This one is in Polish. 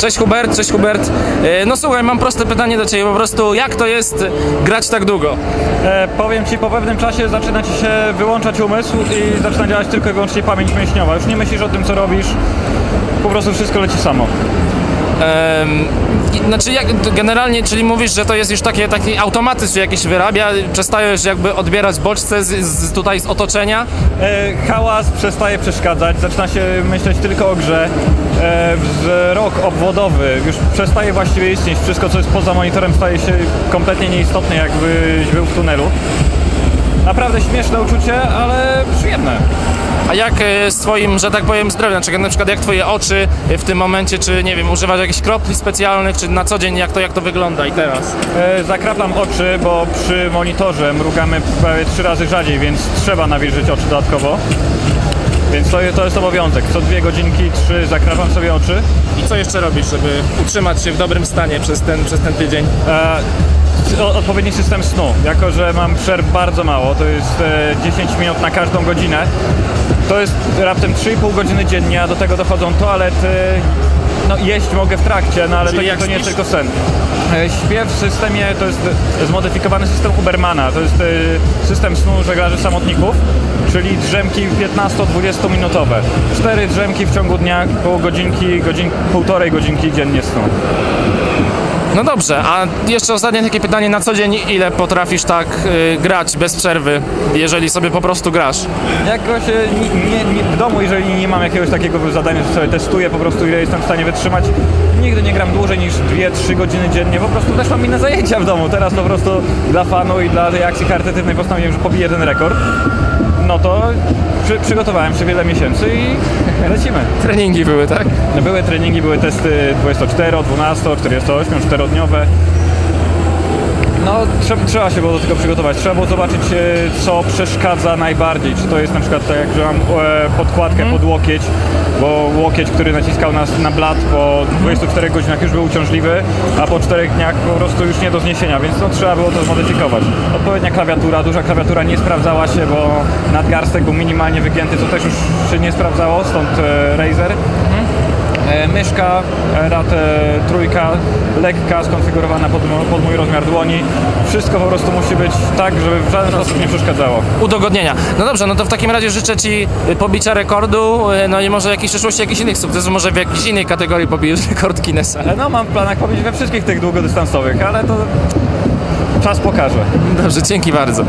Cześć Hubert, cześć Hubert. E, No słuchaj, mam proste pytanie do Ciebie, po prostu jak to jest grać tak długo? E, powiem Ci, po pewnym czasie zaczyna Ci się wyłączać umysł i zaczyna działać tylko i wyłącznie pamięć mięśniowa. Już nie myślisz o tym, co robisz, po prostu wszystko leci samo. Znaczy jak, generalnie, czyli mówisz, że to jest już takie, taki automatyzm się jakiś wyrabia, przestajesz jakby odbierać bodźce z, z, tutaj z otoczenia. E, hałas przestaje przeszkadzać, zaczyna się myśleć tylko o grze. E, wzrok obwodowy już przestaje właściwie istnieć. Wszystko, co jest poza monitorem, staje się kompletnie nieistotne, jakbyś był w tunelu. Naprawdę śmieszne uczucie, ale przyjemne. A jak e, z Twoim, że tak powiem, zdrowiem? Czy na przykład jak Twoje oczy e, w tym momencie, czy nie wiem, używasz jakichś kropli specjalnych, czy na co dzień jak to, jak to wygląda i teraz? E, zakraplam oczy, bo przy monitorze mrugamy prawie trzy razy rzadziej, więc trzeba nawilżyć oczy dodatkowo. Więc to, to jest obowiązek. Co dwie godzinki, trzy zakrapam sobie oczy. I co jeszcze robisz, żeby utrzymać się w dobrym stanie przez ten, przez ten tydzień? E, odpowiedni system snu. Jako, że mam przerw bardzo mało, to jest e, 10 minut na każdą godzinę. To jest raptem 3,5 godziny dziennie, a do tego dochodzą toalety. No jeść mogę w trakcie, no ale Czyli to, to nie tylko sen. E, Śpię w systemie, to jest zmodyfikowany system Ubermana. To jest e, system snu żeglarzy samotników, czyli drzemki 15-20 minutowe. Cztery drzemki w ciągu dnia, pół godzinki, godzin, półtorej godzinki dziennie snu. No dobrze, a jeszcze ostatnie takie pytanie, na co dzień ile potrafisz tak y, grać bez przerwy, jeżeli sobie po prostu grasz? Jakoś nie, nie, nie, w domu, jeżeli nie mam jakiegoś takiego zadania, że sobie testuję po prostu ile jestem w stanie wytrzymać, nigdy nie gram dłużej niż 2-3 godziny dziennie, po prostu też mam inne zajęcia w domu. Teraz po prostu dla fanu i dla tej akcji charytatywnej postanowiłem, że pobiję ten rekord. No to przy, przygotowałem się wiele miesięcy i lecimy. Treningi były, tak? Były treningi, były testy 24, 12, 48, 4-dniowe. No, trzeba, trzeba się było do tego przygotować. Trzeba było zobaczyć, e, co przeszkadza najbardziej. Czy to jest na przykład tak, jak że mam e, podkładkę pod łokieć, bo łokieć, który naciskał nas na blat po 24 godzinach już był uciążliwy, a po 4 dniach po prostu już nie do zniesienia, więc no, trzeba było to zmodyfikować. Odpowiednia klawiatura, duża klawiatura nie sprawdzała się, bo nadgarstek był minimalnie wygięty, co też już się nie sprawdzało, stąd e, Razer. E, Myszka, e, ratę trójka, lekka, skonfigurowana pod, pod mój rozmiar dłoni. Wszystko po prostu musi być tak, żeby w żaden sposób nie przeszkadzało. Udogodnienia. No dobrze, no to w takim razie życzę Ci y, pobicia rekordu, y, no i może jakiejś przyszłości jakichś innych sukcesów, może w jakiejś innej kategorii pobijesz rekord Guinnessa. E, No mam w planach pobić we wszystkich tych długodystansowych, ale to czas pokaże. Dobrze, dzięki bardzo.